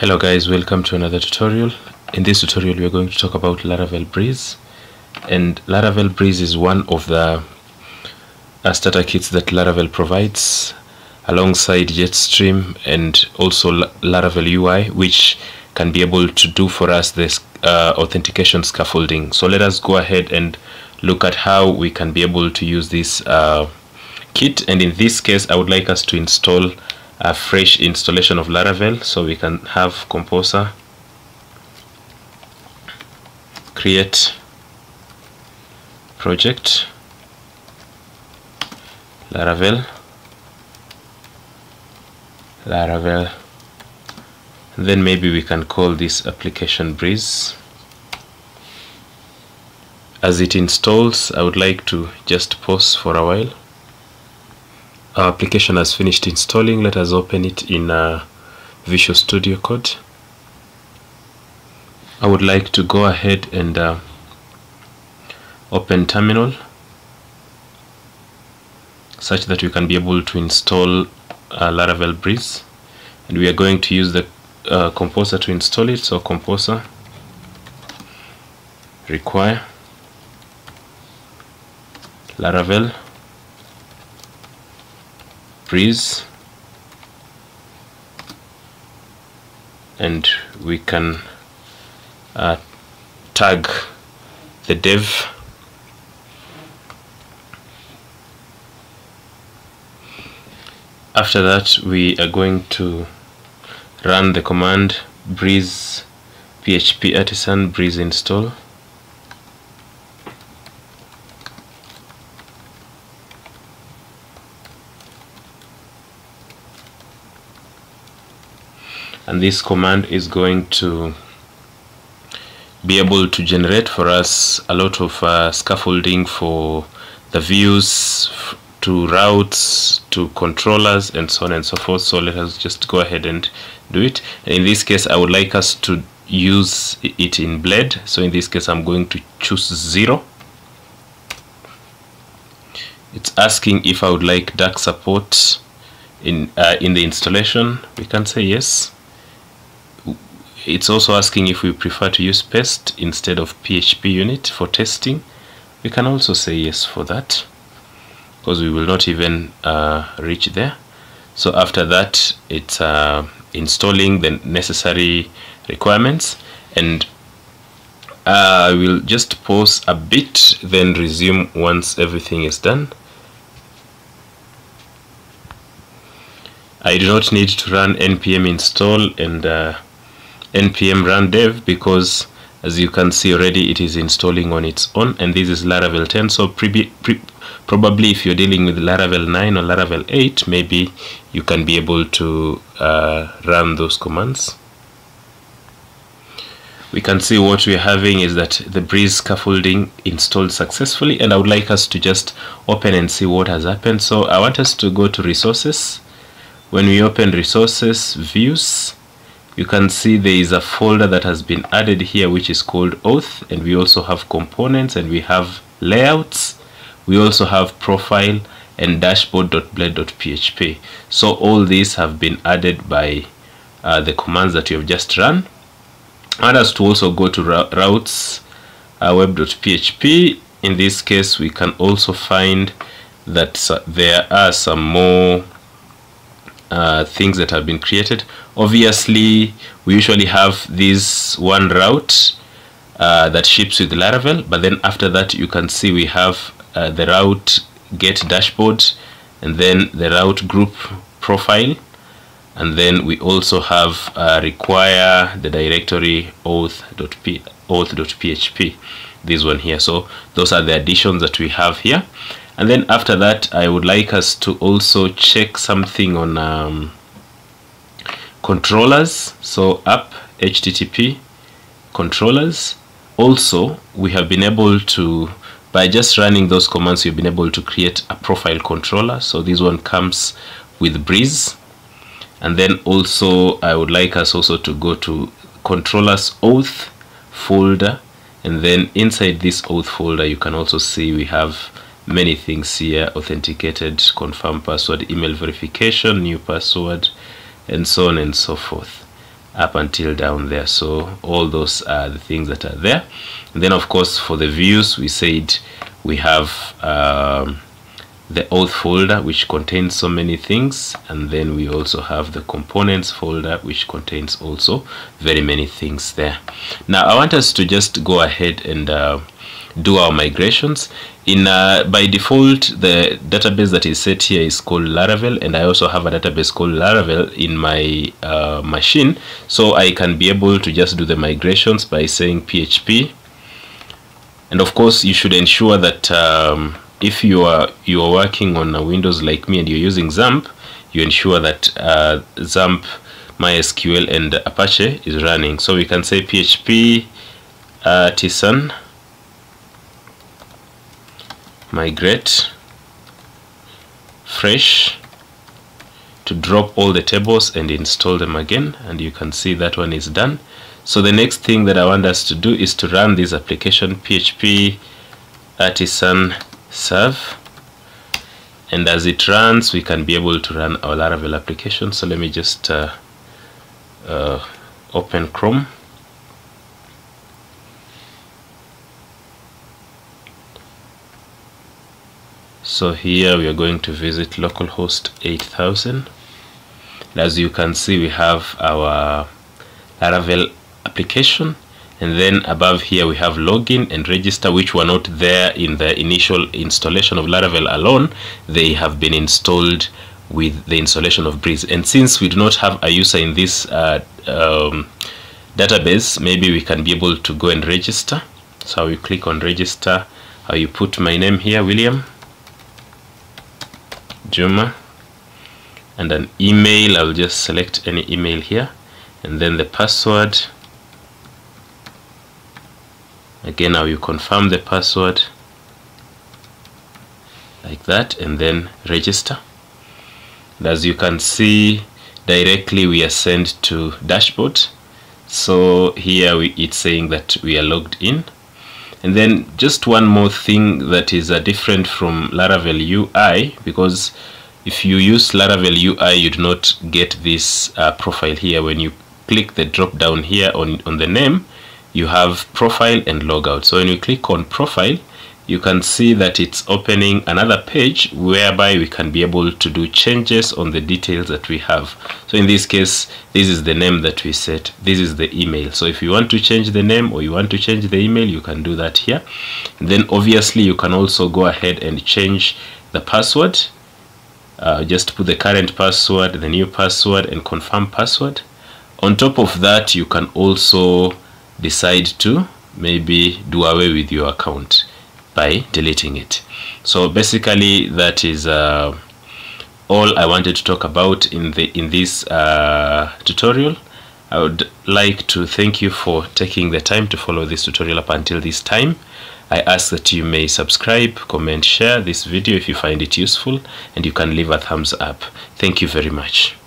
Hello guys, welcome to another tutorial. In this tutorial we are going to talk about Laravel Breeze and Laravel Breeze is one of the uh, starter kits that Laravel provides alongside Jetstream and also Laravel UI which can be able to do for us this uh, authentication scaffolding. So let us go ahead and look at how we can be able to use this uh, kit and in this case I would like us to install a fresh installation of Laravel so we can have Composer create project. Laravel. Laravel. Then maybe we can call this application breeze. As it installs I would like to just pause for a while our application has finished installing. Let us open it in uh, Visual Studio Code. I would like to go ahead and uh, open terminal such that we can be able to install uh, Laravel Breeze. And we are going to use the uh, composer to install it. So composer require Laravel breeze and we can uh, tag the dev. After that we are going to run the command breeze php artisan breeze install and this command is going to be able to generate for us a lot of uh, scaffolding for the views to routes to controllers and so on and so forth. So let us just go ahead and do it. In this case I would like us to use it in blade. So in this case I'm going to choose zero. It's asking if I would like dark support in uh, in the installation. We can say yes it's also asking if we prefer to use PEST instead of PHP unit for testing. We can also say yes for that because we will not even uh, reach there. So after that, it's uh, installing the necessary requirements and uh, I will just pause a bit, then resume once everything is done. I do not need to run npm install and uh, npm run dev because as you can see already it is installing on its own and this is laravel 10 so pre pre probably if you're dealing with laravel 9 or laravel 8 maybe you can be able to uh, run those commands. We can see what we're having is that the breeze scaffolding installed successfully and I would like us to just open and see what has happened. So I want us to go to resources. When we open resources views you can see there is a folder that has been added here which is called auth and we also have components and we have layouts. We also have profile and dashboard.blade.php so all these have been added by uh, the commands that you have just run. And us to also go to routes uh, web.php in this case we can also find that uh, there are some more uh, things that have been created. Obviously we usually have this one route uh, that ships with Laravel but then after that you can see we have uh, the route get dashboard and then the route group profile and then we also have uh, require the directory auth.php auth this one here. So those are the additions that we have here and then after that I would like us to also check something on um, controllers. So app http controllers. Also we have been able to by just running those commands we've been able to create a profile controller. So this one comes with breeze. And then also I would like us also to go to controllers auth folder. And then inside this auth folder you can also see we have many things here authenticated confirm password email verification new password and so on and so forth up until down there. So all those are the things that are there. And then of course for the views we said we have um, the auth folder which contains so many things. And then we also have the components folder which contains also very many things there. Now i want us to just go ahead and uh, do our migrations. In uh, by default the database that is set here is called laravel and i also have a database called laravel in my uh, machine. So i can be able to just do the migrations by saying php and of course you should ensure that um, if you are you are working on a windows like me and you're using xampp you ensure that uh, mysql and apache is running. So we can say php artisan migrate fresh to drop all the tables and install them again and you can see that one is done. So the next thing that I want us to do is to run this application php artisan serve. And as it runs we can be able to run our Laravel application. So let me just uh, uh, open Chrome so here we are going to visit localhost 8000 and as you can see we have our Laravel application. And then above here we have login and register which were not there in the initial installation of Laravel alone. They have been installed with the installation of Breeze. And since we do not have a user in this uh, um, database maybe we can be able to go and register. So we click on register. How you put my name here William Juma and an email. I'll just select any email here and then the password. Again now you confirm the password like that and then register. And as you can see directly we are sent to dashboard. So here we, it's saying that we are logged in and then just one more thing that is uh, different from Laravel UI because if you use Laravel UI you do not get this uh, profile here. When you click the drop down here on, on the name you have profile and logout. So when you click on profile you can see that it's opening another page whereby we can be able to do changes on the details that we have. So in this case this is the name that we set. This is the email. So if you want to change the name or you want to change the email you can do that here. And then obviously you can also go ahead and change the password. Uh, just put the current password the new password and confirm password. On top of that you can also decide to maybe do away with your account by deleting it so basically that is uh, all I wanted to talk about in the in this uh, tutorial I would like to thank you for taking the time to follow this tutorial up until this time I ask that you may subscribe, comment, share this video if you find it useful and you can leave a thumbs up. Thank you very much.